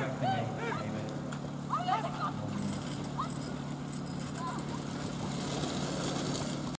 Captain.